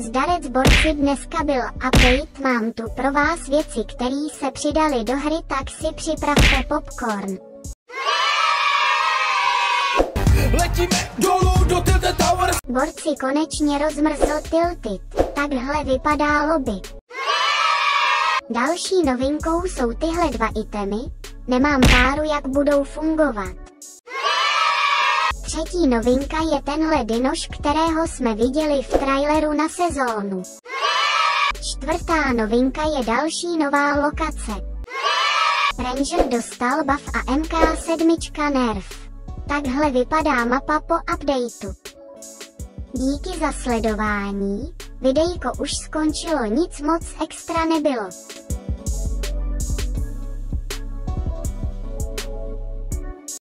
Zdarec borci dneska byl update, mám tu pro vás věci, které se přidali do hry, tak si připravte popcorn. Letíme dolů do Tilted Tower Borci konečně rozmrzl Tilted, takhle vypadá lobby. Další novinkou jsou tyhle dva itemy, nemám páru jak budou fungovat. Třetí novinka je tenhle dinoš, kterého jsme viděli v traileru na sezónu. Čtvrtá novinka je další nová lokace. Ranger dostal buff a MK7 nerf. Takhle vypadá mapa po updateu. Díky za sledování, videjko už skončilo nic moc extra nebylo.